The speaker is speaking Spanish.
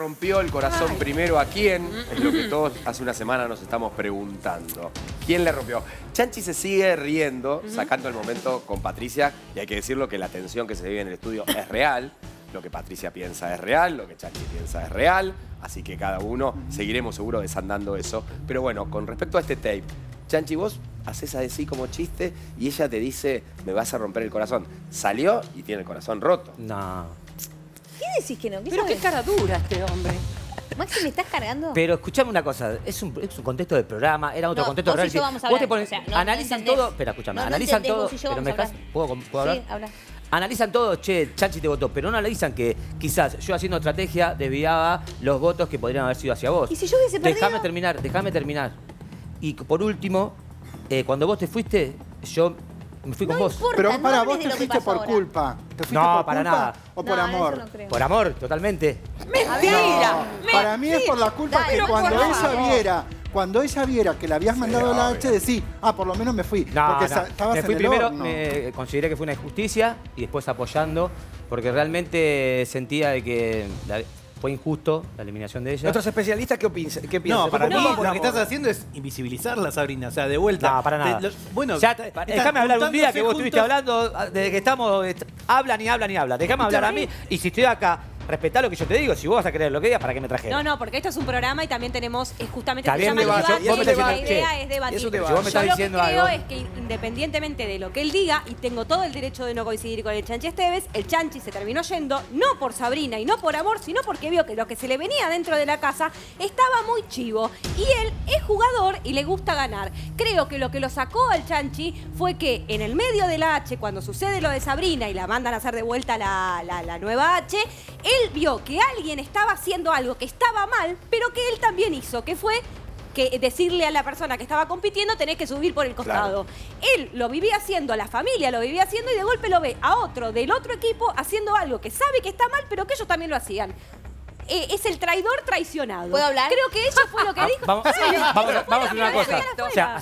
rompió el corazón primero a quién? Es lo que todos hace una semana nos estamos preguntando. ¿Quién le rompió? Chanchi se sigue riendo, sacando el momento con Patricia, y hay que decirlo que la tensión que se vive en el estudio es real. Lo que Patricia piensa es real, lo que Chanchi piensa es real, así que cada uno seguiremos seguro desandando eso. Pero bueno, con respecto a este tape, Chanchi, vos haces a decir como chiste y ella te dice, me vas a romper el corazón. Salió y tiene el corazón roto. No. ¿Qué decís que no? ¿Qué Pero qué cara dura este hombre. Maxi, ¿me estás cargando? Pero escuchame una cosa, es un, es un contexto del programa, era otro No, contexto vos reality. te hablar, pones- o sea, no- analizan todo, espera, escúchame, analizan todo, pero me dejas. ¿puedo, puedo hablar? Sí, habla. Analizan todo, che, Chanchi te votó, pero no analizan que quizás yo haciendo estrategia desviaba los votos que podrían haber sido hacia vos. ¿Y si yo hubiese Déjame perdido? terminar, déjame terminar. Y por último, eh, cuando vos te fuiste, yo me fui con No vos. importa, Pero para vos te fuiste por ahora. culpa. ¿Te fuiste No, por para culpa nada. o por No, amor? eso no creo. Por amor, totalmente. Mentira. Para mí es por la culpa Dale, que cuando ella viera, cuando ella viera que le habías mandado la H, decís, ah, por lo menos me fui. No, porque no. estabas me fui en el primero, horno. me consideré que fue una injusticia y después apoyando, porque realmente sentía de que la- fue injusto la eliminación de ella. ¿Otros especialistas qué, opins- qué piensan? No, para ¿Cómo mí lo que estás haciendo es invisibilizarla, Sabrina. O sea, de vuelta. No, para nada. Te- lo- bueno, Ya, déjame hablar un día que vos estuviste hablando, ah, desde que estamos, est- hablan y hablan y hablan. Déjame hablar a mí y si estoy acá, respetá lo que yo te digo. Si vos vas a creer lo que digas, ¿para qué me trajeron? No, no, porque esto es un programa y también tenemos, es justamente se llama debate, debate, vos me y estás la idea che, es debatir. Si vos me Yo estás lo diciendo que creo algo- es que independientemente de lo que él diga, y tengo todo el derecho de no coincidir con el Chanchi Esteves, el Chanchi se terminó yendo, no por Sabrina y no por amor, sino porque vio que lo que se le venía dentro de la casa estaba muy chivo. Y él es jugador y le gusta ganar. Creo que lo que lo sacó al Chanchi fue que en el medio de la H, cuando sucede lo de Sabrina y la mandan a hacer de vuelta la, la- la nueva H, él vio que alguien estaba haciendo algo que estaba mal, pero que él también hizo, que fue que decirle a la persona que estaba compitiendo tenés que subir por el costado. Él lo vivía haciendo, la familia lo vivía haciendo y de golpe lo ve a otro del otro equipo haciendo algo que sabe que está mal, pero que ellos también lo hacían. Eh, es el traidor traicionado. ¿Puedo hablar? Creo que eso fue lo que Ah, dijo. Vamos, Sí, vamos, eso fue vamos a hacer una cosa. dijo. O sea,